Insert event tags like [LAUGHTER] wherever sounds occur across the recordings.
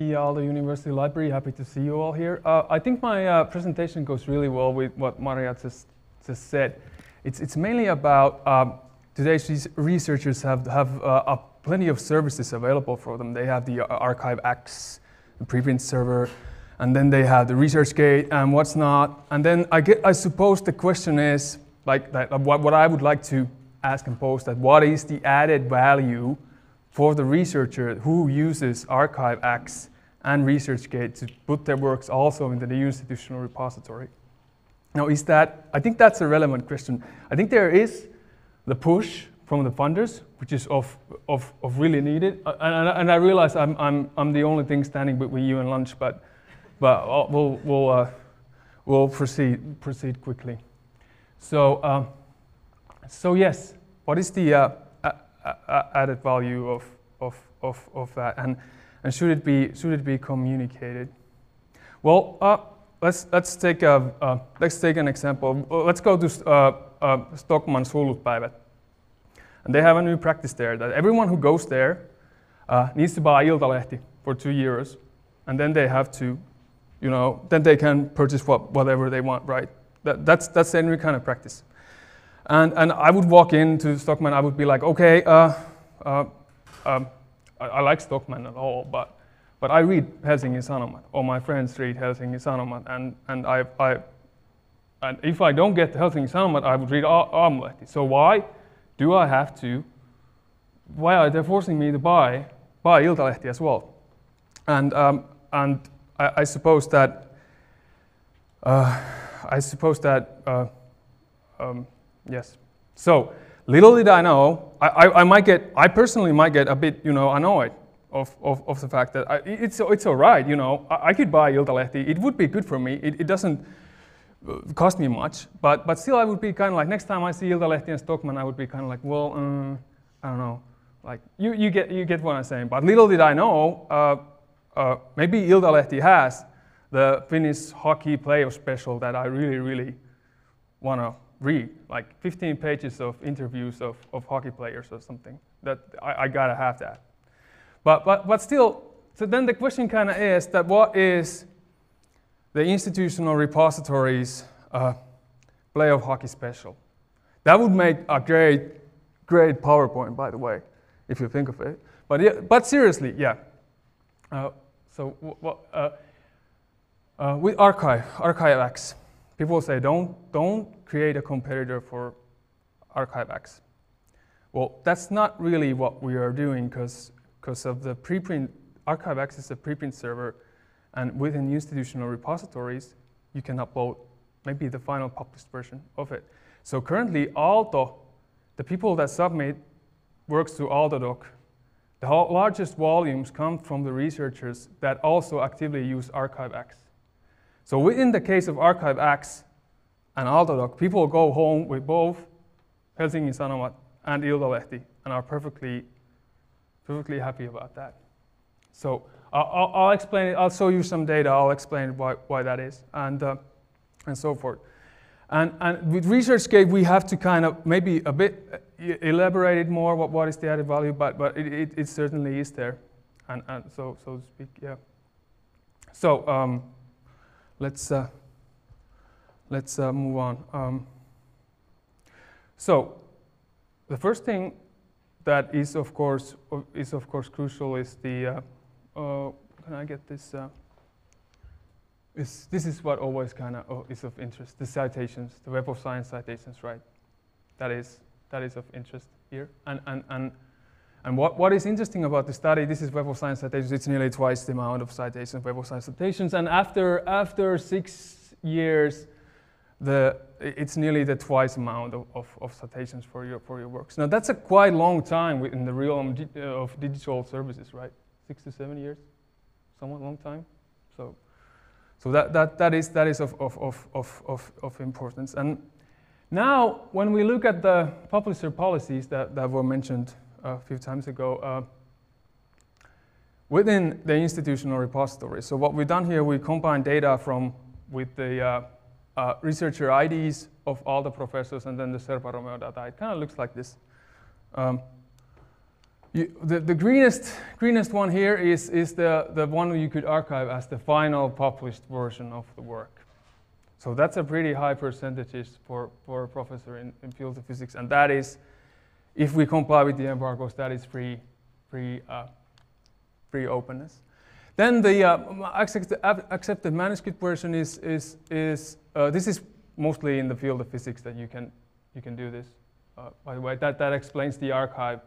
Aalto University Library. Happy to see you all here. Uh, I think my uh, presentation goes really well with what Maria just, just said. It's, it's mainly about um, today's researchers have, have uh, plenty of services available for them. They have the arXiv, the preprint server, and then they have the ResearchGate and what's not. And then I, get, I suppose the question is, like, like what, what I would like to ask and pose that what is the added value for the researcher who uses arXiv and ResearchGate to put their works also into the institutional repository. Now, is that, I think that's a relevant question. I think there is the push from the funders, which is of, of, of really needed. Uh, and, and, I realize I'm, I'm, I'm the only thing standing between you and lunch, but, but we'll, we'll, uh, we'll proceed, proceed quickly. So, uh, so yes, what is the, uh, added value of, of, of, of that? And, and should, it be, should it be communicated? Well, uh, let's, let's, take a, uh, let's take an example. Let's go to uh, uh, Stockmann's Hullut And they have a new practice there that everyone who goes there uh, needs to buy Iltalehti for two euros. And then they have to, you know, then they can purchase what, whatever they want, right? That, that's, that's the new kind of practice. And, and I would walk into Stockmann, I would be like, okay, uh, uh, um, I, I, like Stockmann at all, but, but I read Helsingin Sanomat, or my friends read Helsingin Sanomat, and, and, I, I, and if I don't get Helsingin Sanomat, I would read Aamulehti. So why do I have to, why are they forcing me to buy, buy Iltalehti as well? And, um, and I, I, suppose that, uh, I suppose that, uh, um, Yes. So little did I know, I, I, I, might get, I personally might get a bit, you know, annoyed of, of, of the fact that I, it's, it's all right, you know, I, I could buy Iltalehti, it would be good for me, it, it doesn't uh, cost me much, but, but still I would be kind of like, next time I see Iltalehti and Stockmann, I would be kind of like, well, um, I don't know, like, you, you, get, you get what I'm saying, but little did I know, uh, uh, maybe Iltalehti has the Finnish hockey player special that I really, really want to read, like 15 pages of interviews of, of hockey players or something. That I, I gotta have that. But, but, but still, so then the question kind of is that what is the institutional repositories uh, play of hockey special? That would make a great, great PowerPoint, by the way, if you think of it. But, yeah, but seriously, yeah. Uh, so uh, uh, with Archive, arXiv, people say don't, don't create a competitor for arXiv. Well, that's not really what we are doing because of the preprint, arXiv is a preprint server, and within institutional repositories, you can upload maybe the final published version of it. So currently, Aalto, the people that submit works to AaltoDoc, the largest volumes come from the researchers that also actively use arXiv. So within the case of arXiv, and Aaltodoc, people go home with both Helsingin Sanomat and Iltalehti and are perfectly, perfectly happy about that. So I'll, I'll, explain it, I'll show you some data, I'll explain why, why that is, and, uh, and so forth. And, and with ResearchGate, we have to kind of maybe a bit uh, elaborate it more, what, what is the added value, but, but it, it, it certainly is there, and, and so, so to speak, yeah. So um, let's, uh, let's uh, move on. Um, so the first thing that is of course is of course crucial is the uh, uh, can I get this uh, is this is what always kind of is of interest the citations the Web of Science citations right that is that is of interest here and and and and what, what is interesting about the study, this is Web of Science citations, it's nearly twice the amount of citations, Web of Science citations, and after, after six years, the, it's nearly the twice amount of, of, of, citations for your, for your works. Now that's a quite long time in the realm uh, of digital services, right? Six to seven years, somewhat long time. So, so that, that, that is, that is of, of, of, of, of importance. And now when we look at the publisher policies that, that were mentioned a few times ago, uh, within the institutional repository. So what we've done here, we combine data from with the uh, uh, researcher IDs of all the professors and then the Sherpa Romeo data. It kind of looks like this. Um, you, the, the greenest, greenest one here is, is the, the one you could archive as the final published version of the work. So that's a pretty high percentage for, for a professor in, in field of physics, and that is, if we comply with the embargoes, that is free, free, uh, free openness. Then the uh, accepted, manuscript version is, is, is uh, this is mostly in the field of physics that you can, you can do this. Uh, by the way, that, that explains the archive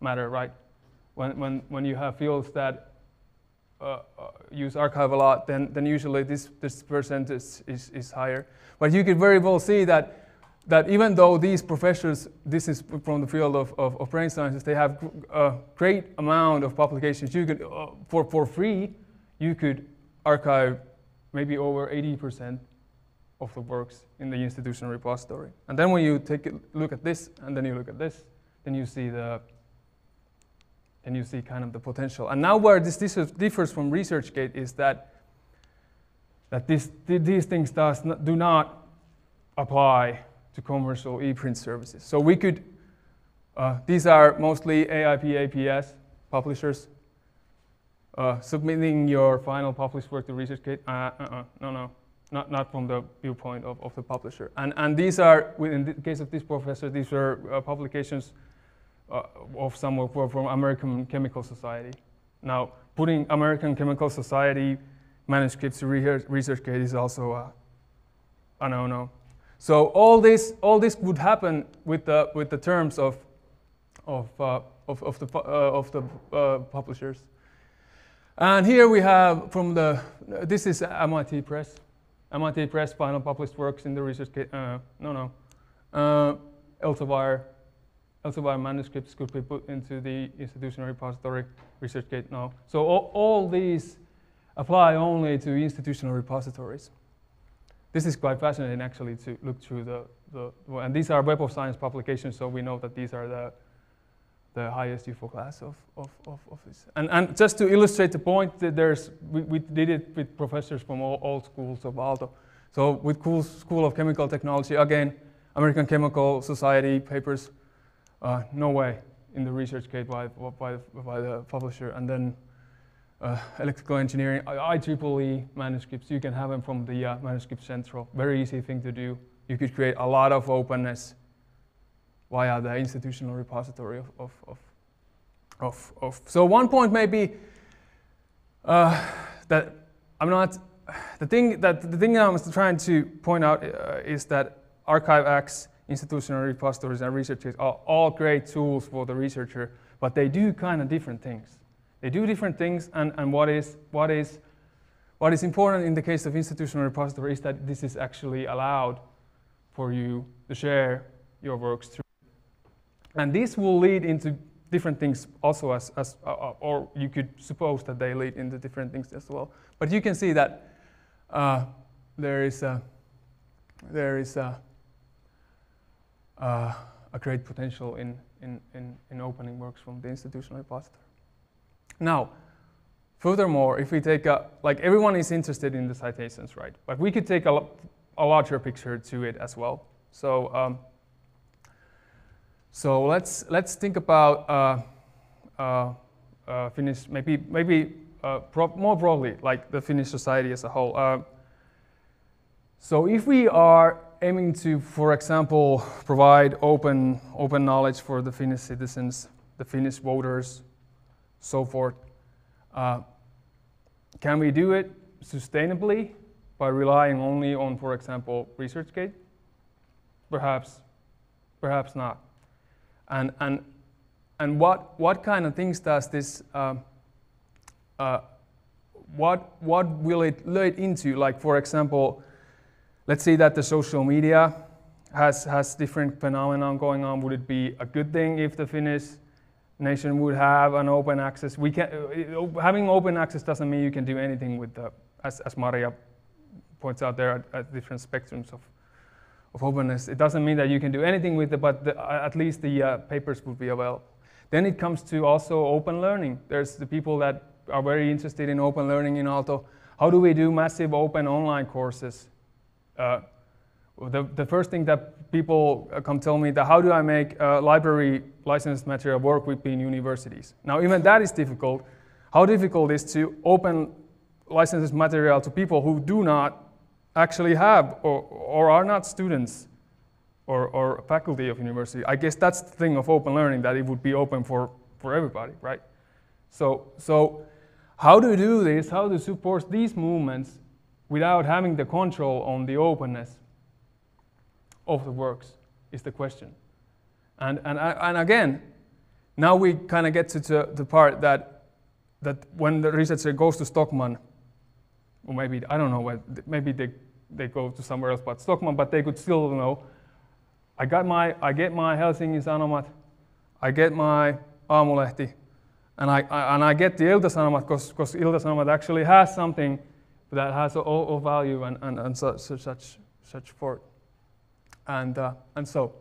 matter, right? When, when, when you have fields that uh, uh, use archive a lot, then, then usually this, this percentage is, is higher. But you could very well see that, that even though these professors, this is from the field of, of, of brain sciences, they have a great amount of publications. You could, uh, for, for free, you could archive maybe over 80% of the works in the institutional repository. And then when you take a look at this, and then you look at this, then you see the then you see kind of the potential. And now where this this differs from ResearchGate is that, that this, these things does not, do not apply to commercial e-print services. So we could, uh, these are mostly AIP, APS publishers. Uh, submitting your final published work to ResearchGate, uh, uh-uh, no, no, not, not from the viewpoint of, of the publisher. And, and these are, in the case of this professor, these are uh, publications uh, of some work from American Chemical Society. Now, putting American Chemical Society manuscripts to Research ResearchGate is also a, a no-no. So all this, all this would happen with the, with the terms of, of, uh, of, of, the, uh, of the uh, publishers. And here we have from the, this is MIT Press. MIT Press final published works in the ResearchGate, uh, no, no. Uh, Elsevier Elsevier manuscripts could be put into the institutional repository, ResearchGate now. So all, all these apply only to institutional repositories. This is quite fascinating actually to look through the, the, and these are Web of Science publications, so we know that these are the, the highest JUFO class of, of, of, of this. And, and just to illustrate the point, that there's, we, we did it with professors from all, all schools of Aalto. So with School of Chemical Technology, again, American Chemical Society papers, uh, no way in the ResearchGate by, by, by the publisher. And then uh, electrical engineering, IEEE manuscripts, you can have them from the uh, Manuscript Central. Very easy thing to do. You could create a lot of openness via the institutional repository of, of, of, of, of. So one point may be uh, that I'm not, the thing that the thing I'm trying to point out uh, is that arXiv institutional repositories and researchers are all great tools for the researcher, but they do kind of different things. They do different things, and, and what, is, what, is, what is important in the case of institutional repository is that this is actually allowed for you to share your works through. And this will lead into different things also as, as uh, or you could suppose that they lead into different things as well. But you can see that uh, there is a, there is a, uh, a great potential in, in, in, in opening works from the institutional repository. Now, furthermore, if we take a, like everyone is interested in the citations, right? But we could take a, a larger picture to it as well. So, um, so let's, let's think about uh, uh, uh, Finnish, maybe, maybe uh, more broadly, like the Finnish society as a whole. Uh, so if we are aiming to, for example, provide open, open knowledge for the Finnish citizens, the Finnish voters, so forth. Uh, can we do it sustainably by relying only on, for example, ResearchGate? Perhaps, perhaps not. And, and, and what, what kind of things does this, uh, uh, what, what will it lead into? Like, for example, Let's say that the social media has, has different phenomenon going on. Would it be a good thing if the Finnish nation would have an open access? We can, uh, having open access doesn't mean you can do anything with the, as, as Maria points out there, at different spectrums of, of openness. It doesn't mean that you can do anything with it, but the, at least the uh, papers would be available. Then it comes to also open learning. There's the people that are very interested in open learning in Aalto. How do we do massive open online courses uh, the, the first thing that people uh, come tell me that how do I make uh, library licensed material work within universities? Now even that is difficult. How difficult is to open licensed material to people who do not actually have or, or are not students or, or faculty of university. I guess that's the thing of open learning, that it would be open for, for everybody, right? So, so how to do this, how to support these movements without having the control on the openness of the works is the question. And, and, and again, now we kind of get to the, the part that, that when the researcher goes to Stockmann, or maybe, I don't know, maybe they, they go to somewhere else but Stockmann, but they could still know, I, got my, I get my Helsingin Sanomat, I get my Aamulehti, and I, I, and I get the Ilta-Sanomat because Ilta-Sanomat actually has something that has a, value and, and, and such, such, such forth. And, uh, and so,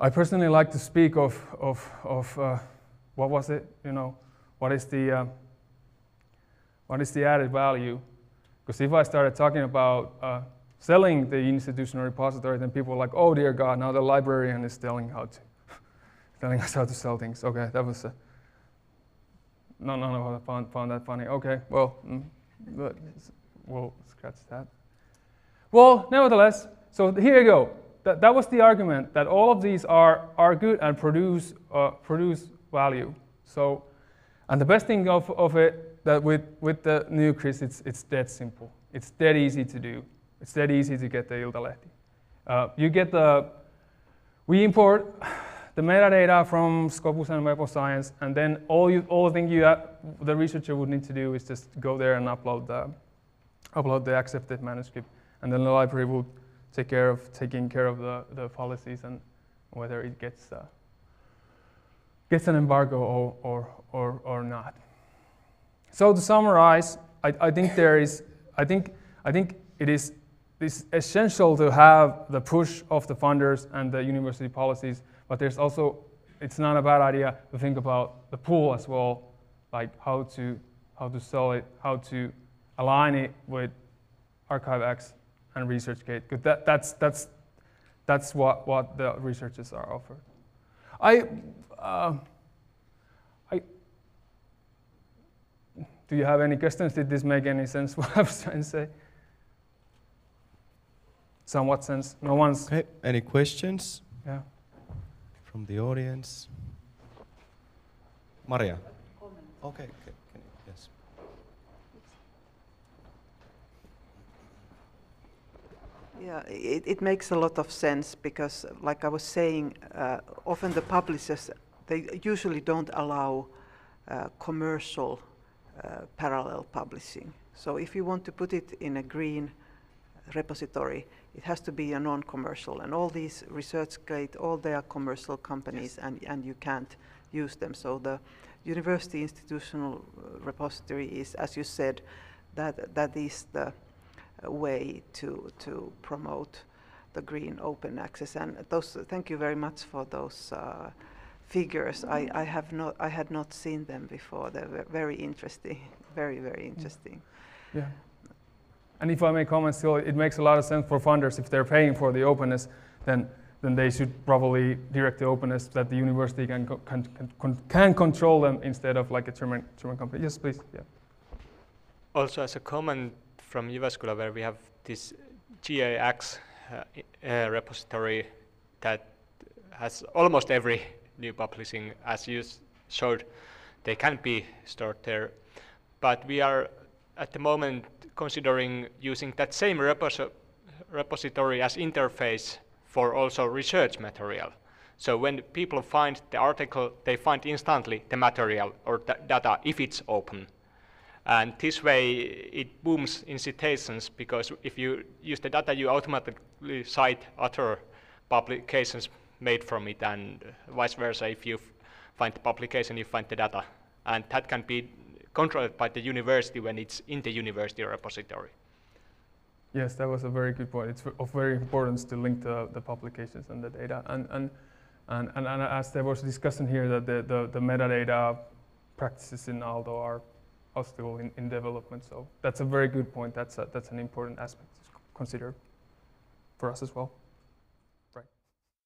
I personally like to speak of, of, of uh, what was it, you know, what is the, uh, what is the added value? Because if I started talking about uh, selling the institutional repository, then people are like, oh dear God, now the librarian is telling how to, [LAUGHS] telling us how to sell things. Okay, that was, uh, no, no, no, I found, found that funny. Okay, well, mm, we'll scratch that. Well, nevertheless, so here you go. That, that was the argument that all of these are, are good and produce, uh, produce value. So, and the best thing of, of it that with, with the new CRIS, it's, it's dead simple. It's dead easy to do. It's dead easy to get the Iltalehti. Uh, you get the, we import the metadata from Scopus and Web of Science, and then all, you, all the thing you have, the researcher would need to do is just go there and upload the, upload the accepted manuscript, and then the library will take care of taking care of the, the policies and whether it gets uh, gets an embargo or, or, or, or not. So to summarize, I, I think there is I think I think it is it's essential to have the push of the funders and the university policies, but there's also it's not a bad idea to think about the pool as well, like how to how to sell it, how to align it with arXiv and ResearchGate, because that, that's, that's, that's what, what the researchers are offered. I, uh, I, do you have any questions? Did this make any sense, [LAUGHS] what I was trying to say? Somewhat sense? No one's... Okay, any questions? Yeah. From the audience? Maria? Okay. Yeah, it, it makes a lot of sense because, like I was saying, uh, often the publishers, they usually don't allow uh, commercial uh, parallel publishing. So if you want to put it in a green repository, it has to be a non-commercial. And all these ResearchGate, all they are commercial companies, yes. and, and you can't use them. So the university institutional uh, repository is, as you said, that that is the way to, to promote the green open access. And those, thank you very much for those uh, figures. I, I, have not, I had not seen them before. They're very interesting, [LAUGHS] very, very interesting. Yeah. And if I may comment still, it makes a lot of sense for funders. If they're paying for the openness, then then they should probably direct the openness that the university can, can, can, can control them instead of like a German, German company. Yes, please. Yeah. Also, as a comment from Jyväskylä where we have this JYX uh, uh, repository that has almost every new publishing as you showed. They can be stored there. But we are at the moment considering using that same repos repository as interface for also research material. So when people find the article, they find instantly the material or the data if it's open. And this way, it booms in citations because if you use the data, you automatically cite other publications made from it, and vice versa. If you find the publication, you find the data. And that can be controlled by the university when it's in the university repository. Yes, that was a very good point. It's of very importance to link the, the publications and the data. And, and, and, and, and as there was discussion here, that the, the, the metadata practices in Aalto are are still in, in development. So that's a very good point. That's, a, that's an important aspect to consider. for us as well.